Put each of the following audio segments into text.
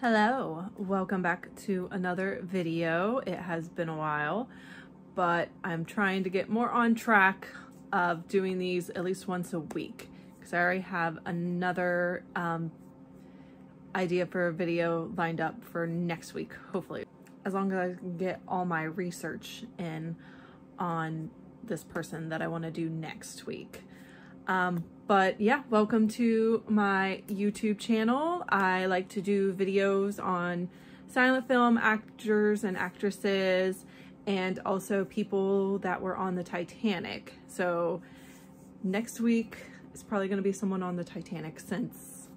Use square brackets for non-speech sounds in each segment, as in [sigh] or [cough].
Hello, welcome back to another video. It has been a while, but I'm trying to get more on track of doing these at least once a week because I already have another um, idea for a video lined up for next week, hopefully. As long as I can get all my research in on this person that I want to do next week. Um, but yeah, welcome to my YouTube channel. I like to do videos on silent film actors and actresses and also people that were on the Titanic. So next week is probably going to be someone on the Titanic since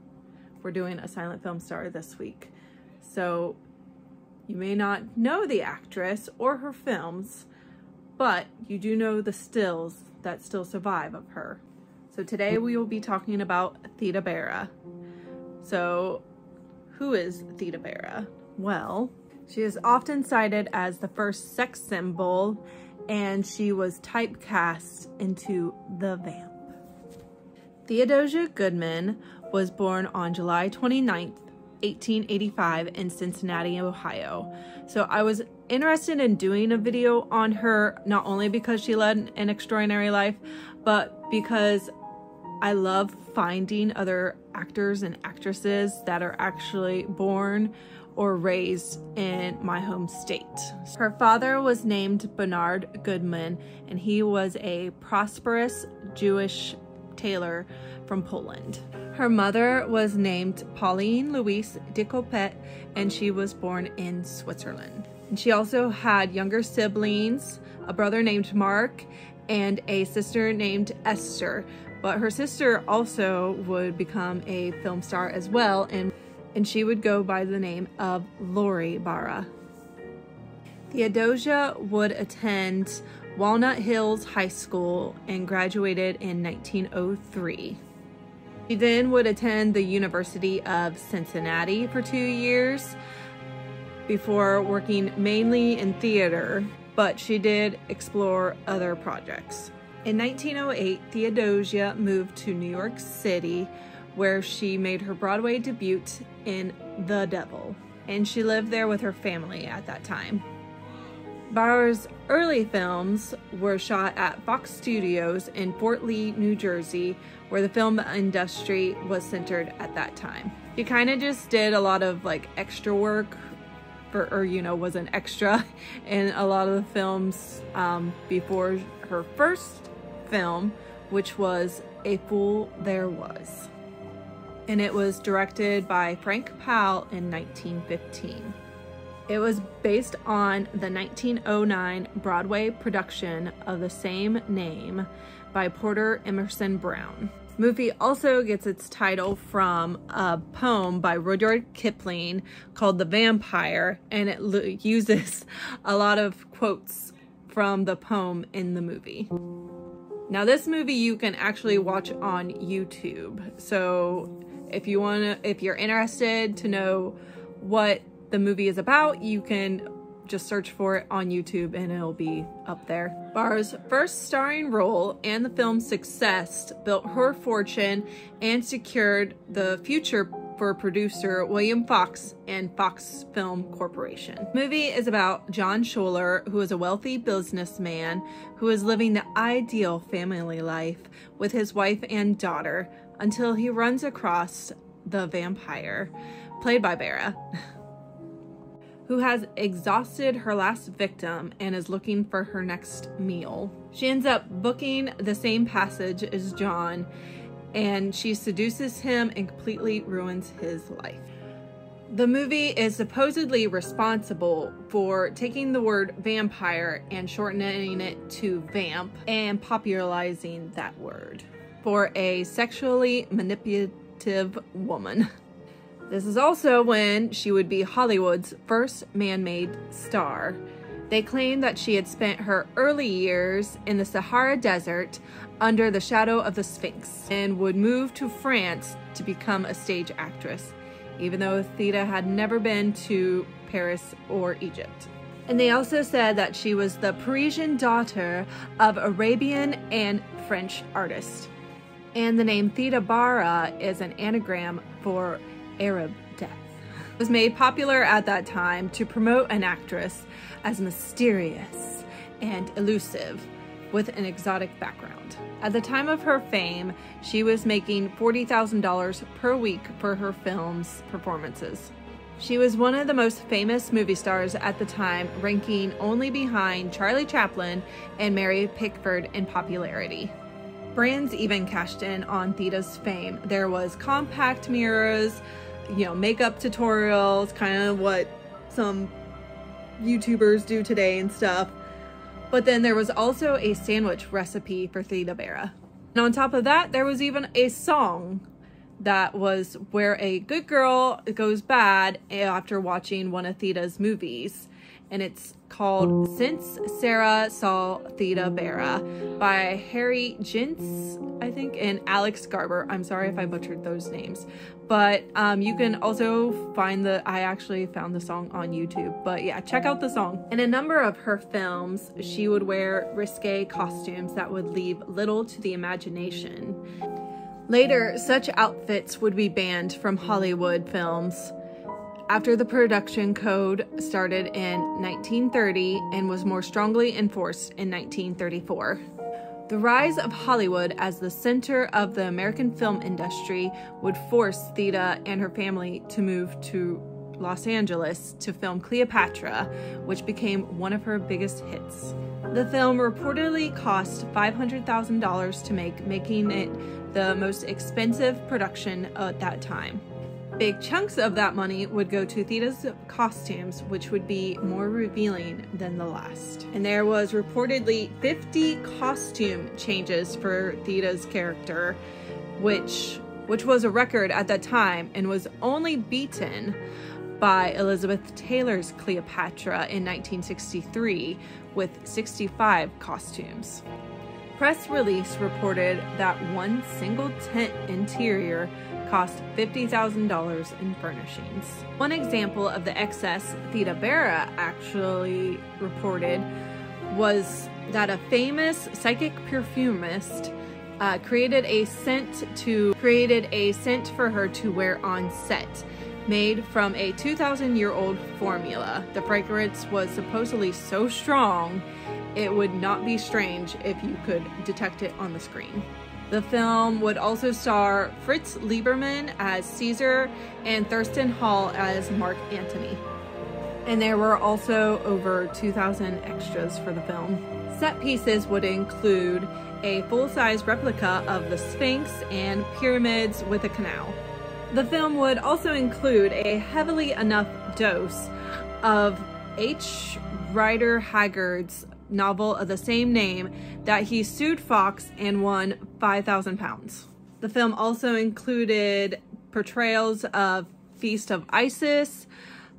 we're doing a silent film star this week. So you may not know the actress or her films, but you do know the stills that still survive of her. So today we will be talking about Theda Bara. So who is Theda Bara? Well, she is often cited as the first sex symbol and she was typecast into the vamp. Theodosia Goodman was born on July 29th, 1885 in Cincinnati, Ohio. So I was interested in doing a video on her, not only because she led an extraordinary life, but because I love finding other actors and actresses that are actually born or raised in my home state. Her father was named Bernard Goodman and he was a prosperous Jewish tailor from Poland. Her mother was named Pauline Louise de Coppet and she was born in Switzerland. And she also had younger siblings, a brother named Mark and a sister named Esther, but her sister also would become a film star as well, and, and she would go by the name of Lori Bara. Theodosia would attend Walnut Hills High School and graduated in 1903. She then would attend the University of Cincinnati for two years before working mainly in theater, but she did explore other projects. In 1908, Theodosia moved to New York City where she made her Broadway debut in The Devil, and she lived there with her family at that time. Bara's early films were shot at Fox Studios in Fort Lee, New Jersey, where the film industry was centered at that time. She kind of just did a lot of like extra work for, or you know, was an extra [laughs] in a lot of the films um, before her first film, which was A Fool There Was. And it was directed by Frank Powell in 1915. It was based on the 1909 Broadway production of the same name by Porter Emerson Brown. Movie also gets its title from a poem by Rudyard Kipling called The Vampire, and it uses [laughs] a lot of quotes from the poem in the movie. Now this movie you can actually watch on YouTube. So if you want to, if you're interested to know what the movie is about, you can just search for it on YouTube and it'll be up there. Bara's first starring role and the film's success built her fortune and secured the future for producer William Fox and Fox Film Corporation. The movie is about John Schuler, who is a wealthy businessman who is living the ideal family life with his wife and daughter until he runs across the vampire, played by Bara, [laughs] who has exhausted her last victim and is looking for her next meal. She ends up booking the same passage as John and she seduces him and completely ruins his life. The movie is supposedly responsible for taking the word vampire and shortening it to vamp and popularizing that word for a sexually manipulative woman. This is also when she would be Hollywood's first man-made star. They claimed that she had spent her early years in the Sahara Desert under the shadow of the Sphinx and would move to France to become a stage actress, even though Theda had never been to Paris or Egypt. And they also said that she was the Parisian daughter of Arabian and French artists. And the name Theda Bara is an anagram for Arab. Was made popular at that time to promote an actress as mysterious and elusive with an exotic background. At the time of her fame, she was making $40,000 per week for her film's performances. She was one of the most famous movie stars at the time, ranking only behind Charlie Chaplin and Mary Pickford in popularity. Brands even cashed in on Theda's fame. There was compact mirrors, you know, makeup tutorials, kind of what some YouTubers do today and stuff. But then there was also a sandwich recipe for Theda Bara. And on top of that, there was even a song that was where a good girl goes bad eh, after watching one of Theda's movies. And it's called Since Sarah Saw Theda Bara by Harry Jintz, I think, and Alex Garber. I'm sorry if I butchered those names. But um, you can also find the, I actually found the song on YouTube. But yeah, check out the song. In a number of her films, she would wear risque costumes that would leave little to the imagination. Later, such outfits would be banned from Hollywood films after the production code started in 1930 and was more strongly enforced in 1934. The rise of Hollywood as the center of the American film industry would force Theda and her family to move to Los Angeles to film Cleopatra, which became one of her biggest hits. The film reportedly cost $500,000 to make, making it the most expensive production at that time. Big chunks of that money would go to Theda's costumes, which would be more revealing than the last. And there was reportedly 50 costume changes for Theda's character, which which was a record at that time and was only beaten by Elizabeth Taylor's Cleopatra in 1963 with 65 costumes press release reported that one single tent interior cost $50,000 in furnishings. One example of the excess Theda Bara actually reported was that a famous psychic perfumist uh, created a scent to created a scent for her to wear on set made from a 2,000 year old formula. The fragrance was supposedly so strong it would not be strange if you could detect it on the screen. The film would also star Fritz Lieberman as Caesar and Thurston Hall as Mark Antony. And there were also over 2,000 extras for the film. Set pieces would include a full-size replica of the Sphinx and pyramids with a canal. The film would also include a heavily enough dose of H. Rider Haggard's novel of the same name that he sued Fox and won 5,000 pounds. The film also included portrayals of Feast of Isis,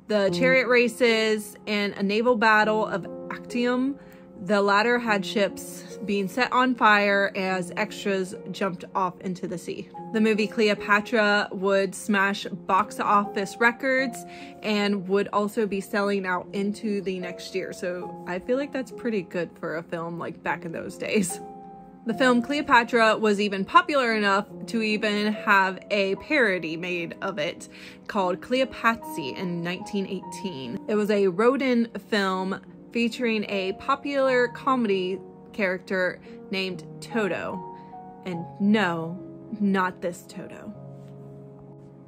the chariot races, and a naval battle of Actium the latter had ships being set on fire as extras jumped off into the sea. The movie Cleopatra would smash box office records and would also be selling out into the next year. So I feel like that's pretty good for a film like back in those days. The film Cleopatra was even popular enough to even have a parody made of it called Cleopatsy in 1918. It was a Rolin film featuring a popular comedy character named Toto. And no, not this Toto.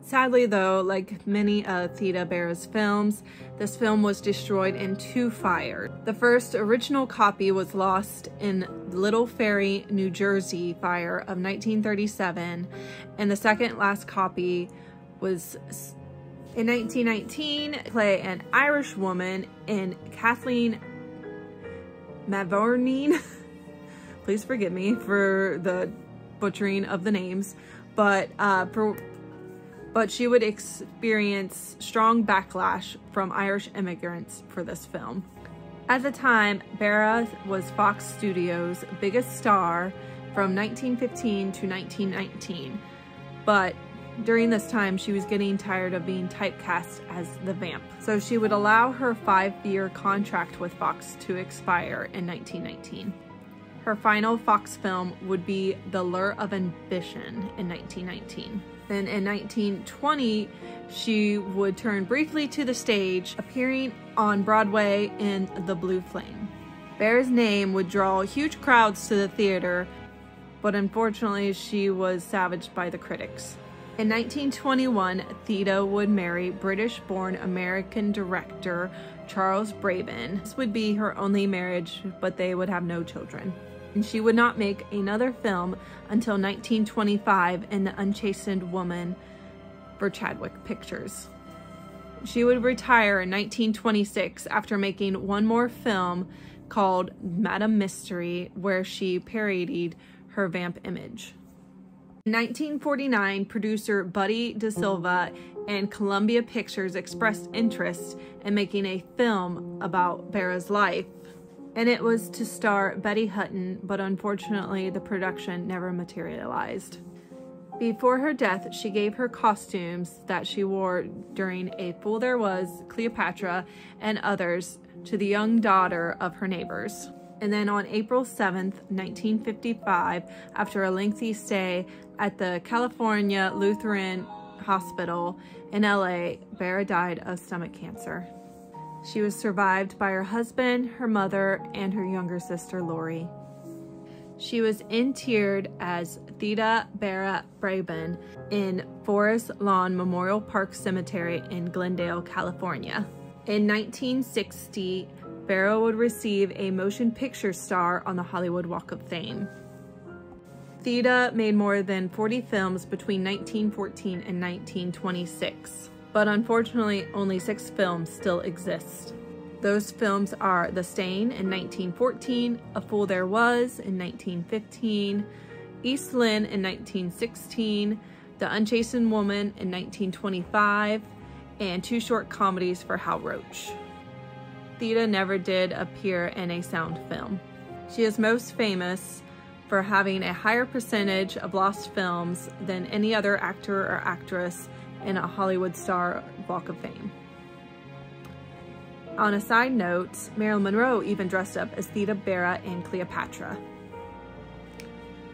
Sadly though, like many of Theda Bara's films, this film was destroyed in two fires. The first original copy was lost in the Little Ferry, New Jersey fire of 1937, and the second last copy was in 1919, play an Irish woman in Kathleen Mavourneen. [laughs] Please forgive me for the butchering of the names, but uh, but she would experience strong backlash from Irish immigrants for this film. At the time, Bara was Fox Studios' biggest star from 1915 to 1919, but during this time, she was getting tired of being typecast as the vamp, so she would allow her five-year contract with Fox to expire in 1919. Her final Fox film would be The Lure of Ambition in 1919. Then in 1920, she would turn briefly to the stage, appearing on Broadway in The Blue Flame. Bara's name would draw huge crowds to the theater, but unfortunately she was savaged by the critics. In 1921, Theda would marry British-born American director Charles Brabin. This would be her only marriage, but they would have no children. And she would not make another film until 1925 in The Unchastened Woman for Chadwick Pictures. She would retire in 1926 after making one more film called Madame Mystery, where she parodied her vamp image. In 1949, producer Buddy DeSylva and Columbia Pictures expressed interest in making a film about Bara's life, and it was to star Betty Hutton, but unfortunately the production never materialized. Before her death, she gave her costumes that she wore during A Fool There Was, Cleopatra, and others to the young daughter of her neighbors. And then on April 7th, 1955, after a lengthy stay at the California Lutheran Hospital in LA, Bara died of stomach cancer. She was survived by her husband, her mother, and her younger sister, Lori. She was interred as Theda Bara Brabin in Forest Lawn Memorial Park Cemetery in Glendale, California. In 1960, Bara would receive a motion picture star on the Hollywood Walk of Fame. Theda made more than 40 films between 1914 and 1926, but unfortunately only six films still exist. Those films are The Stain in 1914, A Fool There Was in 1915, East Lynne in 1916, The Unchastened Woman in 1925, and two short comedies for Hal Roach. Theda never did appear in a sound film. She is most famous for having a higher percentage of lost films than any other actor or actress in a Hollywood star Walk of Fame. On a side note, Marilyn Monroe even dressed up as Theda Bara in Cleopatra.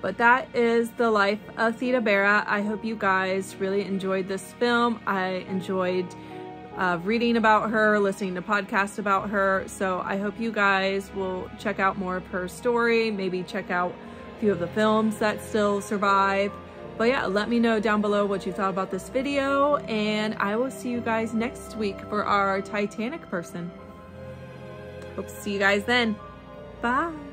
But that is the life of Theda Bara. I hope you guys really enjoyed this film. I enjoyed uh, reading about her, listening to podcasts about her. So I hope you guys will check out more of her story, maybe check out a few of the films that still survive. But yeah, let me know down below what you thought about this video and I will see you guys next week for our Titanic person. Hope to see you guys then. Bye.